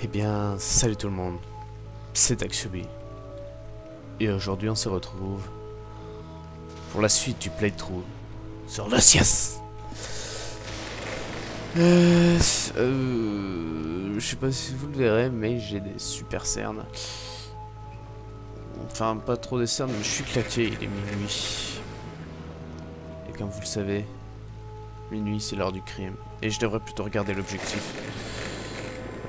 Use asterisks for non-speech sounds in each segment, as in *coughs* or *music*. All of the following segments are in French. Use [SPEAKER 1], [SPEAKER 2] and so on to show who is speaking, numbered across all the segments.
[SPEAKER 1] Eh bien, salut tout le monde, c'est Akshubi. Et aujourd'hui on se retrouve pour la suite du playthrough sur le SIAS. Euh, euh, je sais pas si vous le verrez, mais j'ai des super cernes. Enfin, pas trop des cernes, mais je suis claqué, il est minuit. Et comme vous le savez, minuit c'est l'heure du crime. Et je devrais plutôt regarder l'objectif.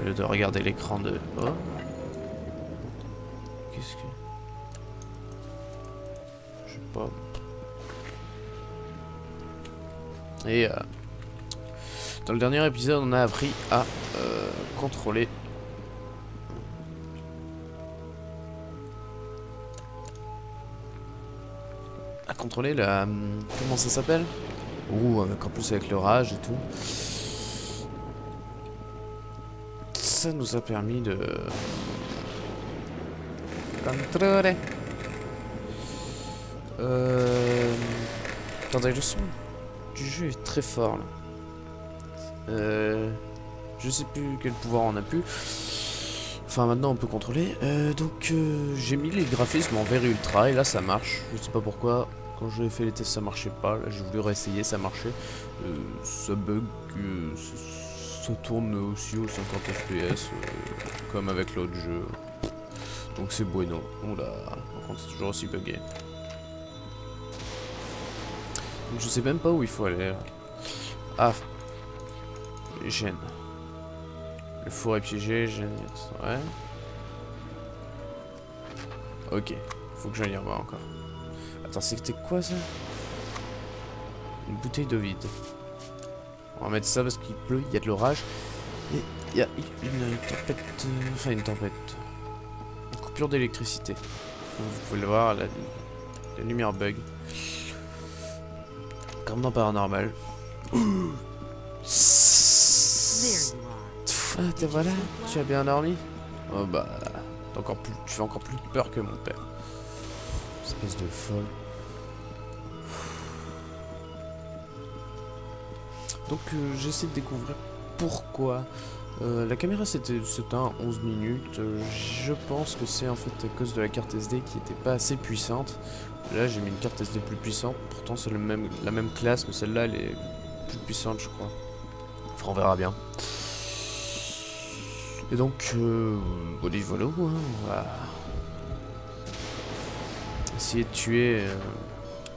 [SPEAKER 1] Au lieu de regarder l'écran de... Oh Qu'est-ce que... Je sais pas. Et euh, dans le dernier épisode, on a appris à euh, contrôler... À contrôler la... Comment ça s'appelle? Ouh, en plus avec l'orage et tout. Ça nous a permis de contrôler. Euh... Le son du jeu est très fort là. Euh... Je sais plus quel pouvoir on a pu. Enfin maintenant on peut contrôler. Euh, donc j'ai mis les graphismes en vert ultra et là ça marche. Je sais pas pourquoi. Quand j'ai fait les tests ça marchait pas. Là j'ai voulu réessayer, ça marchait. Ça bug. Tourne aussi au 50 fps euh, comme avec l'autre jeu. Donc c'est bueno. Oula, par contre c'est toujours aussi bugué. Je sais même pas où il faut aller. Ah, gêne. Le four est piégé, gêne. Ouais. Ok, faut que j'aille voir encore. Attends, c'était quoi ça? Une bouteille d'eau vide. On va mettre ça parce qu'il pleut, il y a de l'orage. Et il y a une tempête... Euh, enfin une tempête. Une coupure d'électricité. Vous pouvez le voir, la, la lumière bug. Comme dans Paranormal. Ah, t'es voilà Tu as bien dormi? Oh bah... Encore plus, tu fais encore plus peur que mon père. Espèce de folle. Donc euh, j'essaie de découvrir pourquoi. Euh, la caméra c'était un 11 minutes. Euh, je pense que c'est en fait à cause de la carte SD qui était pas assez puissante. Là j'ai mis une carte SD plus puissante. Pourtant c'est la même classe, mais celle-là elle est plus puissante je crois. Enfin on verra bien. Et donc, euh, voilà, hein, on va essayer de tuer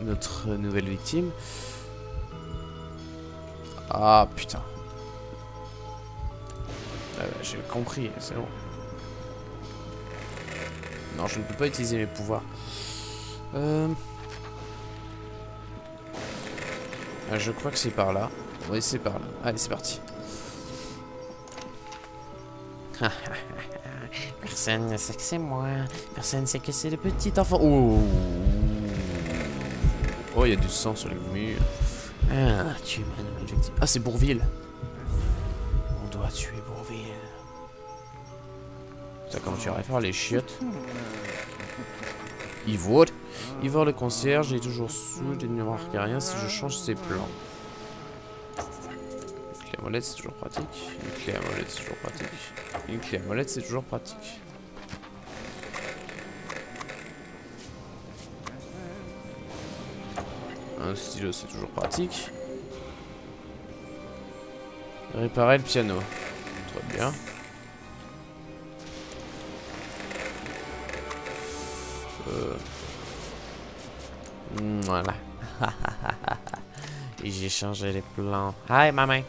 [SPEAKER 1] notre nouvelle victime. Ah putain. Euh, J'ai compris, c'est bon. Non, je ne peux pas utiliser mes pouvoirs. Euh... Ah, je crois que c'est par là. Oui, c'est par là. Allez, c'est parti. *laughs* Personne ne sait que c'est moi. Personne ne sait que c'est le petit enfant. Oh, oh, il y a du sang sur les murs. Ah, victime. Ah, c'est Bourville. On doit tuer Bourville. Ça, comment tu arrives à les chiottes Ivor. Ivor le concierge est toujours sous. Je ne remarque rien si je change ses plans. Une clé à molette, c'est toujours pratique. Une clé à molette, c'est toujours pratique. Une clé à molette, c'est toujours pratique. Un stylo, c'est toujours pratique. Réparer le piano. Très bien. Euh... Voilà. *laughs* Et j'ai changé les plans. Hi, maman.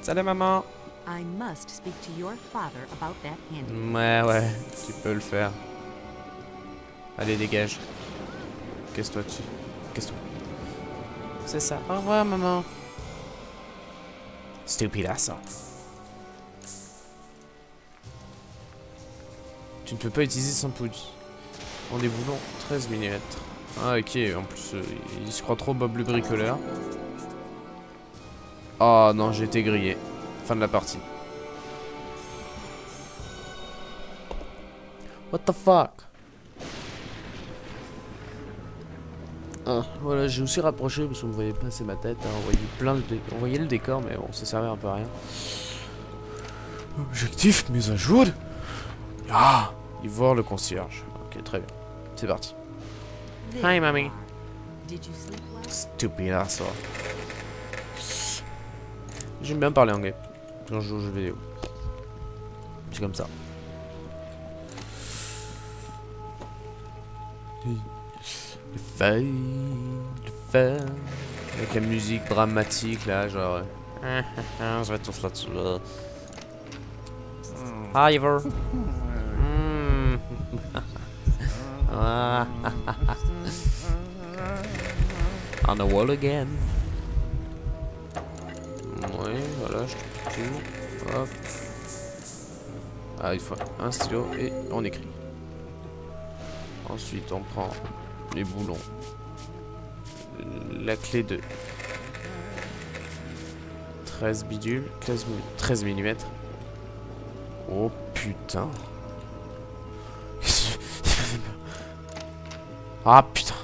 [SPEAKER 1] Salut, maman.
[SPEAKER 2] I must speak to your father about that.
[SPEAKER 1] Ouais, ouais, tu peux le faire. Allez, dégage. Qu'est-ce-toi dessus Qu'est-ce-toi C'est ça. Au revoir, maman. Stupidasso. Tu ne peux pas utiliser son pouce. On des boulons 13 mm. Ah, ok, en plus, euh, il se croit trop Bob le bricoleur. Oh non, j'ai été grillé. Fin de la partie. What the fuck? Ah, voilà, j'ai aussi rapproché parce que vous voyez pas, c'est ma tête. Hein, on, voyait plein de on voyait le décor, mais bon, ça servait un peu à rien. Objectif, mise à jour. Ah, y voir le concierge. Ok, très bien. C'est parti. Hi, mommy.
[SPEAKER 2] are. Did you sleep well?
[SPEAKER 1] Stupide asshole. J'aime bien parler anglais quand je joue aux jeux vidéo. C'est comme ça. Le feuille, le feu. Avec la musique dramatique là, genre. euh, Je vais tous là-dessus. là. Hi, Ivor. Mm. *laughs* Ah. On the wall again. Oui, voilà, je tout. Hop. Ah, il faut un stylo et on écrit. Ensuite, on prend les boulons. La clé de 13 bidules, 13, mi- 13 mm. Oh putain. *laughs* ah putain.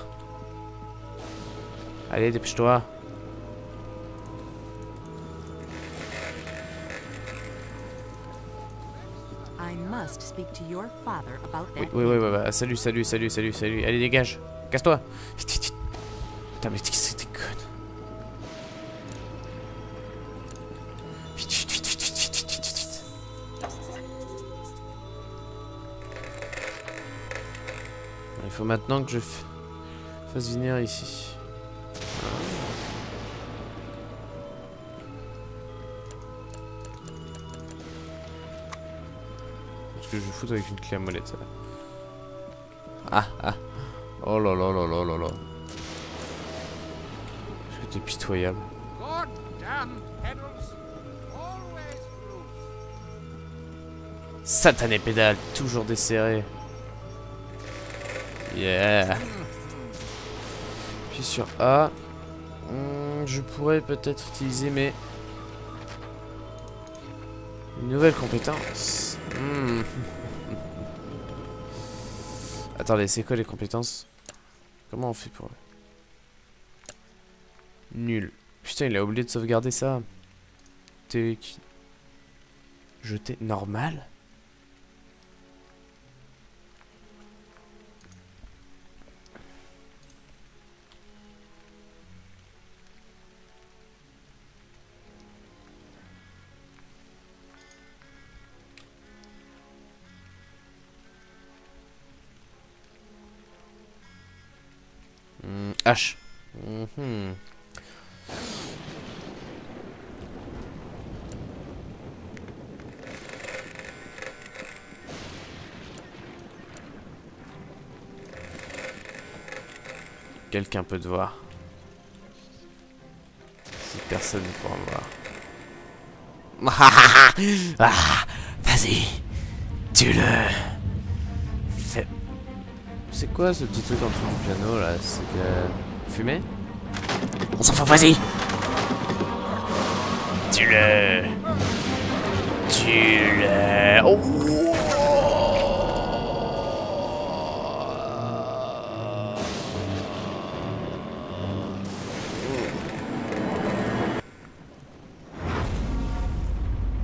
[SPEAKER 1] Allez, dépêche-toi.
[SPEAKER 2] I must speak to your father about
[SPEAKER 1] Oui, oui, oui, oui, oui. Salut, salut, salut, salut, salut. Allez, dégage. Casse-toi. Putain, mais qu'est-ce que con Il faut maintenant que je fasse venir ici. Parce que je vais foutre avec une clé à molette, ça. Ah, ah. Oh là là là là là là. T'es pitoyable? Satané pédale, toujours desserré. Yeah. Puis sur A. Hmm, je pourrais peut-être utiliser mes... Une nouvelle compétence. Hmm. *laughs* Attendez, c'est quoi les compétences? Comment on fait pour... Nul. Putain, il a oublié de sauvegarder ça. T'es... Jeté normal? Quelqu'un peut te voir. Si personne ne pourra me voir. *laughs* ah, vas-y. Tu le fais. C'est quoi ce petit truc en dessous du piano là C'est que. Fumée On s'en fout, vas-y Tu le. Tu le. Oh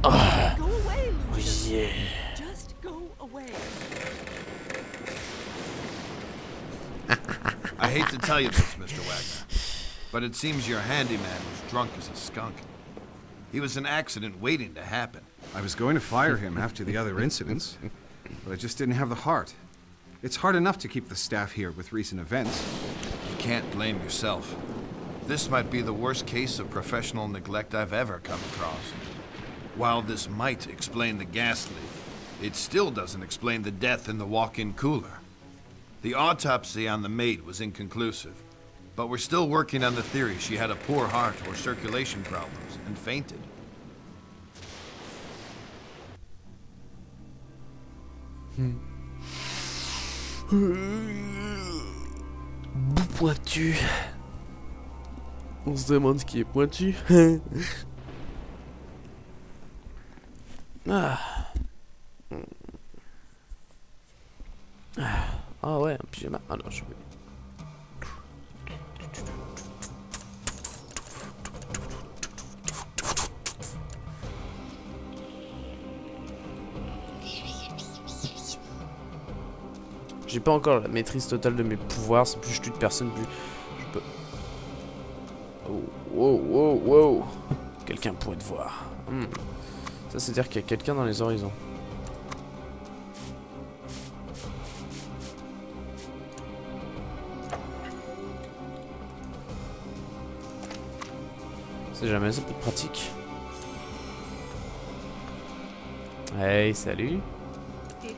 [SPEAKER 2] Go away,
[SPEAKER 1] Oh
[SPEAKER 2] Lucius.
[SPEAKER 1] yeah
[SPEAKER 3] I hate to tell you this, Mr. Wagner, but it seems your handyman was drunk as a skunk. He was an accident waiting to happen.
[SPEAKER 4] I was going to fire him after the other incidents, but I just didn't have the heart. It's hard enough to keep the staff here with recent events.
[SPEAKER 3] You can't blame yourself. This might be the worst case of professional neglect I've ever come across. While this might explain the gas leak, it still doesn't explain the death in the walk-in cooler. The autopsy on the maid was inconclusive, but we're still working on the theory she had a poor heart or circulation problems and fainted.
[SPEAKER 1] Bout pointu. On se demande ce qui est pointu. *laughs* ah. Ah. Ah ouais, Pyjama Ah non, je vais... J'ai pas encore la maîtrise totale de mes pouvoirs, c'est plus je tue de personne, plus je peux... Oh, wow, wow, wow Quelqu'un pourrait te voir. Hmm. Ça, c'est dire qu'il y a quelqu'un dans les horizons. C'est jamais, ça peut être pratique. Hey, salut.
[SPEAKER 5] Him.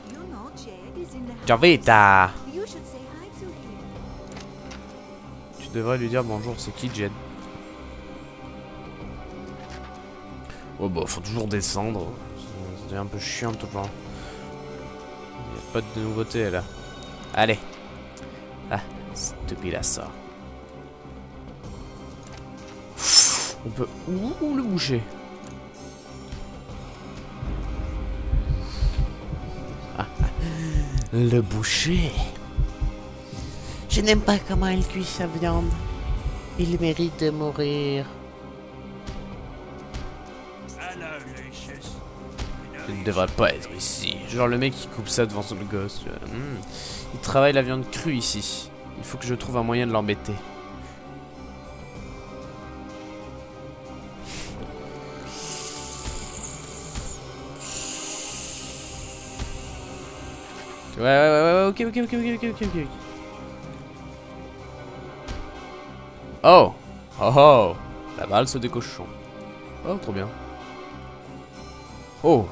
[SPEAKER 1] Tu devrais lui dire bonjour, c'est qui Jed? Oh bah faut toujours descendre. Devient un peu chiant tout le temps. Il a pas de nouveauté là. Allez. Ah, stupide ça. On peut où le boucher Ah. Le boucher. Je n'aime pas comment il cuit sa viande. Il mérite de mourir. Il ne devrait pas être ici. Genre le mec qui coupe ça devant son gosse. Hmm. Il travaille la viande crue ici. Il faut que je trouve un moyen de l'embêter. Ouais, ouais, ouais, ouais, ok, ok, ok, ok, ok, ok, ok. Oh Oh oh La valse des cochons. Oh, trop bien. Oh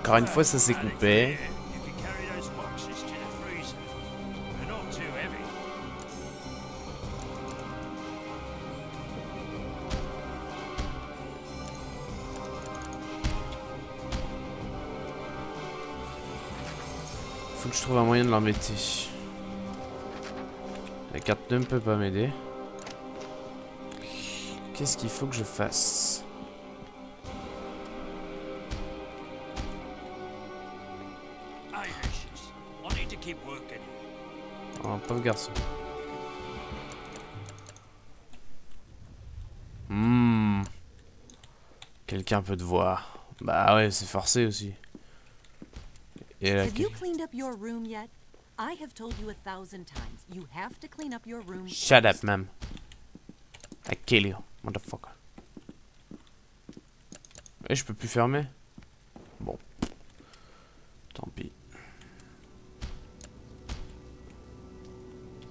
[SPEAKER 1] Encore une fois, ça s'est coupé. Moyen de l'embêter. La carte ne peut pas m'aider. Qu'est-ce qu'il faut que je fasse? Oh, pauvre garçon. Hmm. Quelqu'un peut te voir. Bah ouais, c'est forcé aussi. Et là,
[SPEAKER 2] Have you cleaned up your room yet? I have told you a thousand times. You have to clean up your room.
[SPEAKER 1] Shut up, man. I kill you, motherfucker. Et je peux plus fermer Bon. Tant pis.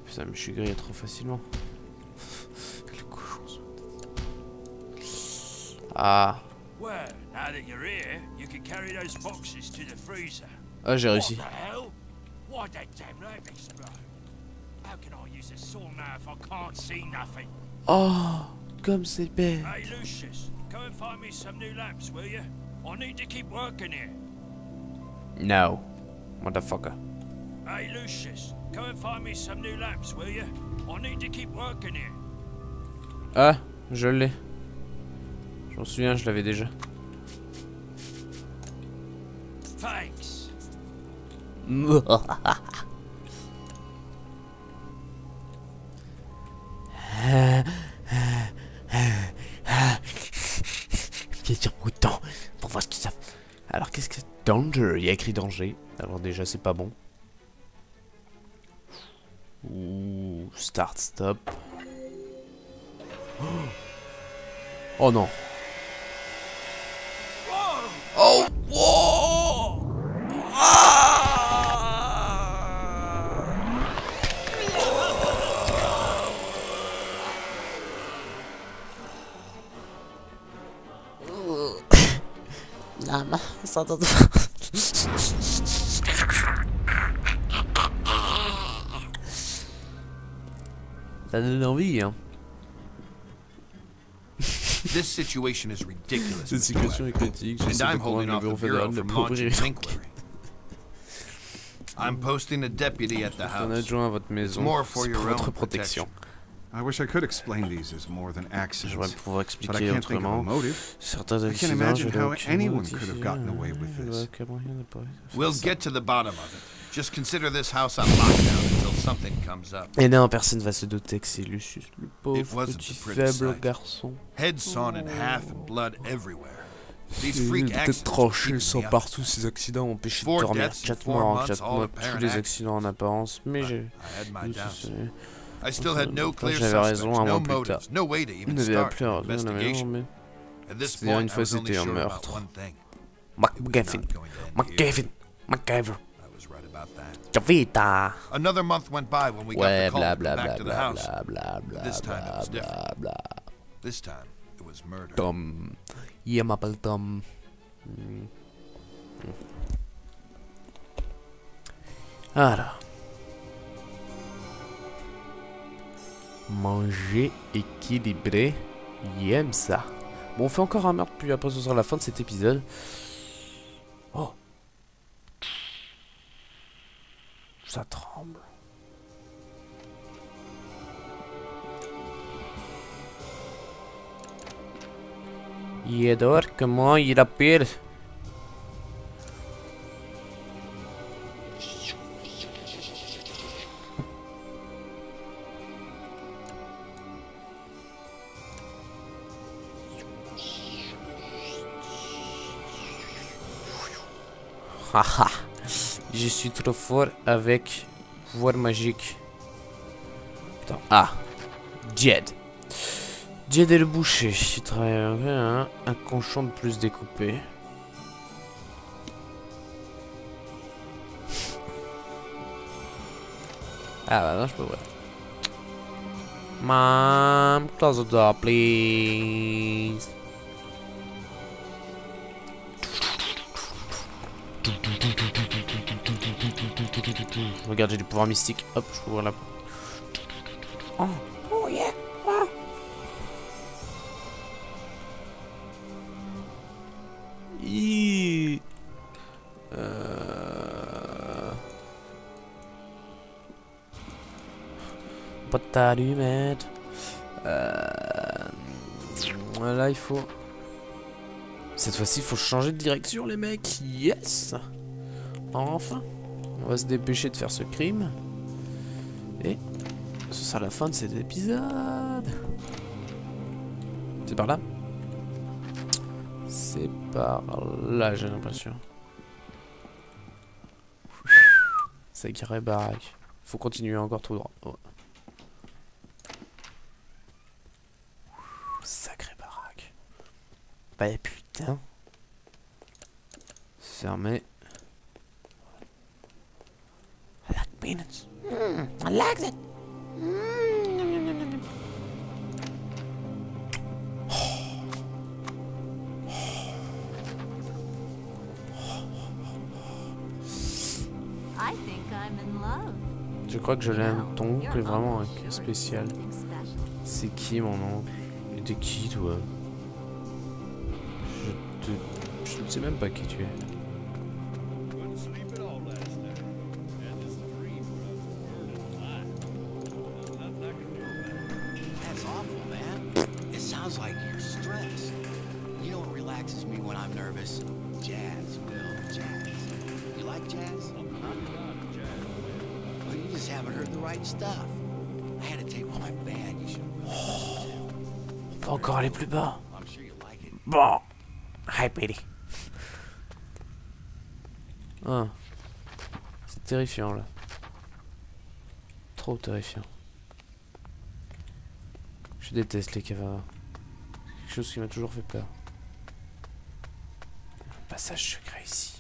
[SPEAKER 1] Putain, mais je suis grillé trop facilement. *laughs* Cochon. Ah.
[SPEAKER 6] Well, now that you're here, you can carry those boxes to the freezer.
[SPEAKER 1] Ah, j'ai réussi. Oh, comme c'est bête.
[SPEAKER 6] Hey, Lucius, go and find me some new lamps, will you? I need to keep working here.
[SPEAKER 1] No. Motherfucker.
[SPEAKER 6] Hey, Lucius, go and find me some new lamps, will you? I need to keep working here.
[SPEAKER 1] Ah, je l'ai. J'en souviens, je l'avais déjà. Question mouton pour voir ce qu'ils savent. Alors qu'est-ce que danger Il y a écrit danger. Alors déjà c'est pas bon. Ouh, start stop. Oh non. Ça donne envie, hein.
[SPEAKER 3] This situation is ridiculous.
[SPEAKER 1] Cette situation est critique.
[SPEAKER 3] Holding
[SPEAKER 1] convaincre le bureau fédéral
[SPEAKER 3] an inquiry. I'm posting a deputy at the
[SPEAKER 1] un
[SPEAKER 3] house.
[SPEAKER 1] adjoint à votre maison. pour votre protection.
[SPEAKER 4] I wish I could explain these as more than
[SPEAKER 1] J'aimerais
[SPEAKER 4] accidents.
[SPEAKER 1] pouvoir
[SPEAKER 4] But I
[SPEAKER 1] expliquer
[SPEAKER 4] can't think of a
[SPEAKER 1] autrement.
[SPEAKER 4] motive.
[SPEAKER 1] Certains
[SPEAKER 4] I can't
[SPEAKER 1] accidents,
[SPEAKER 4] imagine
[SPEAKER 1] je
[SPEAKER 4] how anyone could have gotten away with this.
[SPEAKER 3] We'll
[SPEAKER 1] ça.
[SPEAKER 3] get to the bottom of it. Just consider this house on lockdown until something comes up.
[SPEAKER 1] Et non, personne va se douter que c'est Lucius, le pauvre petit faible
[SPEAKER 3] sight.
[SPEAKER 1] garçon.
[SPEAKER 3] Head sawn in half and blood everywhere. These
[SPEAKER 1] Il
[SPEAKER 3] freak
[SPEAKER 1] peut-être partout, ces accidents ont empêché de dormir
[SPEAKER 3] deaths in
[SPEAKER 1] 4
[SPEAKER 3] four
[SPEAKER 1] mois en
[SPEAKER 3] months,
[SPEAKER 1] 4
[SPEAKER 3] all
[SPEAKER 1] mois, tous les
[SPEAKER 3] accidents.
[SPEAKER 1] accidents en apparence, mais j'ai...
[SPEAKER 3] I had my
[SPEAKER 1] nous,
[SPEAKER 3] doubts.
[SPEAKER 1] c'est-
[SPEAKER 3] I still had no
[SPEAKER 1] Enfin,
[SPEAKER 3] clear
[SPEAKER 1] j'avais
[SPEAKER 3] suspects,
[SPEAKER 1] raison un
[SPEAKER 3] no
[SPEAKER 1] mois plus
[SPEAKER 3] motives,
[SPEAKER 1] tard.
[SPEAKER 3] no way to
[SPEAKER 1] On
[SPEAKER 3] even
[SPEAKER 1] avait
[SPEAKER 3] start
[SPEAKER 1] appelé
[SPEAKER 3] an
[SPEAKER 1] heureusement la maison,
[SPEAKER 3] investigation.
[SPEAKER 1] mais...
[SPEAKER 3] At this
[SPEAKER 1] C'est-à-dire
[SPEAKER 3] point,
[SPEAKER 1] une
[SPEAKER 3] I
[SPEAKER 1] fois
[SPEAKER 3] was only
[SPEAKER 1] c'était un
[SPEAKER 3] sure about
[SPEAKER 1] meurtre.
[SPEAKER 3] one thing. It was
[SPEAKER 1] McGuffin,
[SPEAKER 3] not going to end here.
[SPEAKER 1] McGuffin, MacGyver,
[SPEAKER 3] I was right about that.
[SPEAKER 1] Cavita.
[SPEAKER 3] Another month went by when we got
[SPEAKER 1] Ouais,
[SPEAKER 3] the call
[SPEAKER 1] bla
[SPEAKER 3] to come
[SPEAKER 1] bla
[SPEAKER 3] back
[SPEAKER 1] bla
[SPEAKER 3] to the
[SPEAKER 1] bla
[SPEAKER 3] house.
[SPEAKER 1] bla bla bla
[SPEAKER 3] This time it
[SPEAKER 1] bla
[SPEAKER 3] was
[SPEAKER 1] bla
[SPEAKER 3] different.
[SPEAKER 1] bla.
[SPEAKER 3] This time, it was murder.
[SPEAKER 1] Tom. Il m'appelle Tom. Hmm. Alors. Manger équilibré. Il aime ça. Bon, on fait encore un meurtre, puis après ce sera la fin de cet épisode. Oh. Ça tremble. Il adore comment il appelle? Haha, je suis trop fort avec pouvoir magique. Putain. Ah, Jed. Jed est le boucher. Il travaille avec un, un conchon de plus découpé. Ah bah non, je peux voir. Mom, close the door, please. Regarde, j'ai du pouvoir mystique. Hop, je peux ouvrir la Oh, oh yeah. Oh. Ih. Euh... Pas d'allumette. Euh... Là, il faut... Cette fois-ci, il faut changer de direction, les mecs. Yes Enfin On va se dépêcher de faire ce crime. Et ce sera la fin de cet épisode. C'est par là? C'est par là, j'ai l'impression. Sacré baraque. Faut continuer encore tout droit. Sacré baraque. Bah putain. Fermé. I like peanuts. Mm, I like that. Mm, nom, nom, nom, nom, nom.
[SPEAKER 5] I think I'm in love.
[SPEAKER 1] Je crois que je l'aime. Ton oncle est vraiment spécial. C'est qui mon oncle? Et t'es qui toi? Je te... Je ne sais même pas qui tu es. Peut encore aller plus bas. Bon. Hi. Ah. C'est terrifiant là. Trop terrifiant. Je déteste les cavards. C'est quelque chose qui m'a toujours fait peur. Un passage secret ici.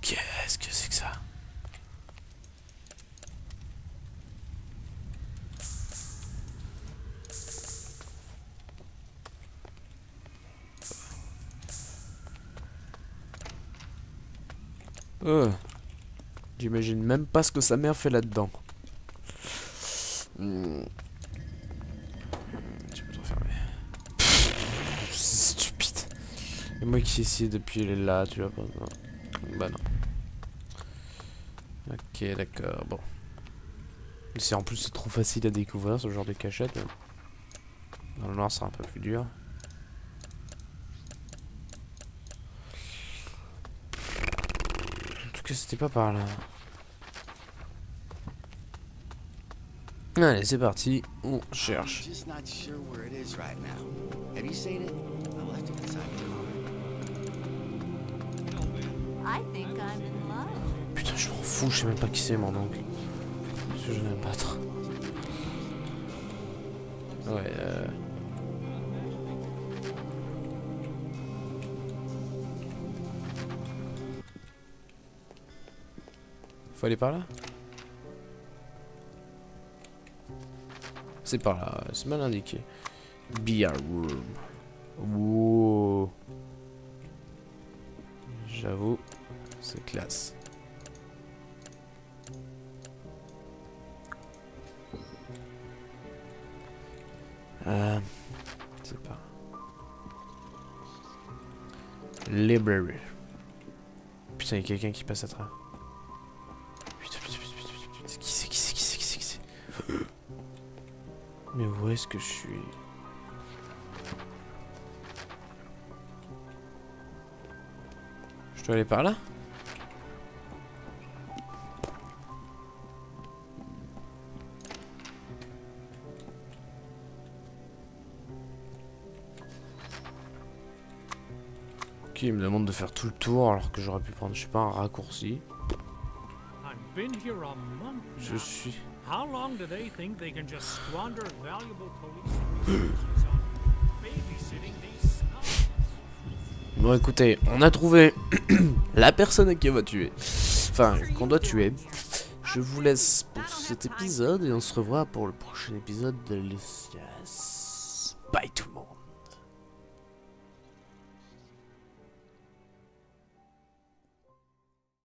[SPEAKER 1] Qu'est-ce que c'est que ça? Euh, J'imagine même pas ce que sa mère fait là-dedans. Hmm. Tu peux te refermer. Et moi qui essaie depuis là, tu vois pas. Non. Bah non. Ok, d'accord, bon. C'est en plus c'est trop facile à découvrir ce genre de cachette. Dans le noir c'est un peu plus dur. En tout cas c'était pas par là. Allez c'est parti, on cherche. Je sais même pas qui c'est mon oncle. Parce que je n'aime pas trop. Ouais euh... Faut aller par là? C'est par là, c'est mal indiqué. Beer room. Wow. J'avoue, c'est classe. Euh, c'est pas. Library. Putain, il y a quelqu'un qui passe à travers. Putain, putain, putain, putain, putain, putain. Qui c'est, qui c'est, qui c'est, qui c'est, qui c'est? Mais où est-ce que je suis? Je dois aller par là? Il me demande de faire tout le tour alors que j'aurais pu prendre, je sais pas, un raccourci. Je suis... *coughs* Bon écoutez, on a trouvé *coughs* la personne à qui on va tuer. Enfin, qu'on doit tuer. Je vous laisse pour cet épisode et on se revoit pour le prochain épisode de Lucius.